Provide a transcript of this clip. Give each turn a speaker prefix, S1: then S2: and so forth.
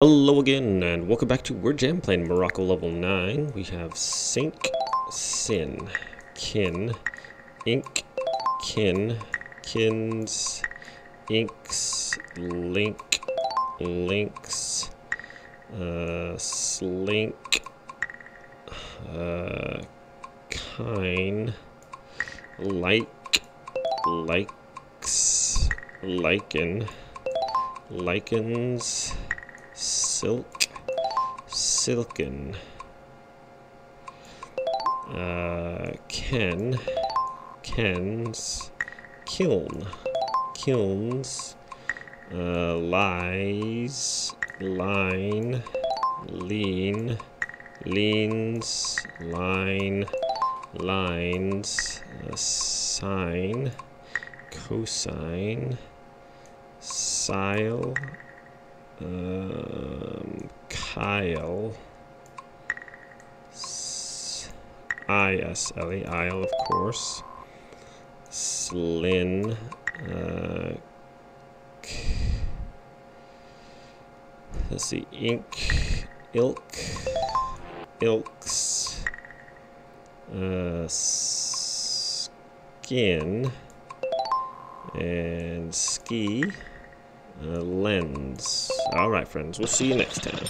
S1: Hello again, and welcome back to Word Jam, playing Morocco level 9. We have Sink, Sin, Kin, Ink, Kin, Kins, Inks, Link, Links, uh, Slink, uh, Kine, Like, Likes, Lichen, Lichens, silk, silken, uh, ken, kens, kiln, kilns, uh, lies, line, lean, leans, line, lines, uh, sine, cosine, sile, um, Kyle. S I S L E, Isle, of course. Slin. Uh, let's see, ink, ilk, ilks, uh, skin, and ski. Uh, lens. Alright, friends. We'll see you next time.